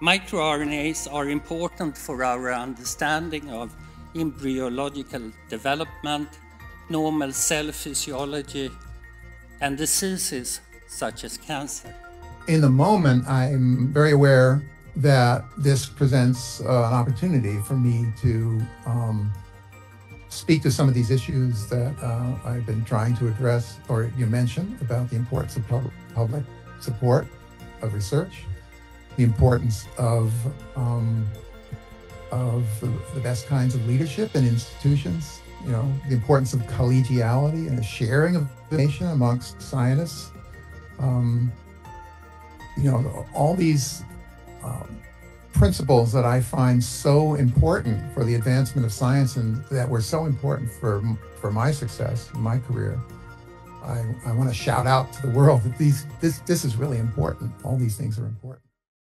MicroRNAs are important for our understanding of embryological development, normal cell physiology, and diseases such as cancer. In the moment, I'm very aware that this presents uh, an opportunity for me to um, speak to some of these issues that uh, I've been trying to address, or you mentioned about the importance of pub- public support of research, the importance of um, of the, the best kinds of leadership in institutions, you know, the importance of collegiality and the sharing of information amongst scientists. Um, you know, all these um, principles that I find so important for the advancement of science and that were so important for for my success in my career. I, I want to shout out to the world that these this this is really important. All these things are important.